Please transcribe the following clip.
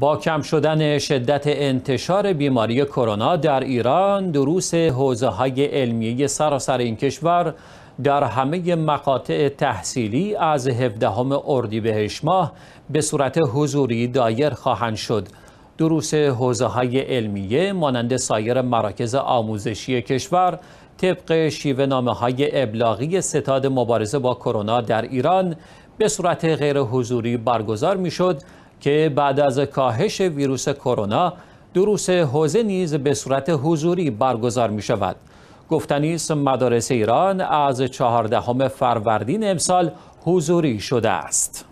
با کم شدن شدت انتشار بیماری کرونا در ایران دروس حوزه های علمیه سراسر این کشور در همه مقاطع تحصیلی از 17 اردیبهشت ماه به صورت حضوری دایر خواهند شد. دروس حوزه های علمیه مانند سایر مراکز آموزشی کشور طبق شیوه نامه های ابلاغی ستاد مبارزه با کرونا در ایران به صورت غیر حضوری برگزار می شد که بعد از کاهش ویروس کرونا دروس حوزه نیز به صورت حضوری برگزار می شود. گفتنی مدارس ایران از چهاردهم فروردین امسال حضوری شده است.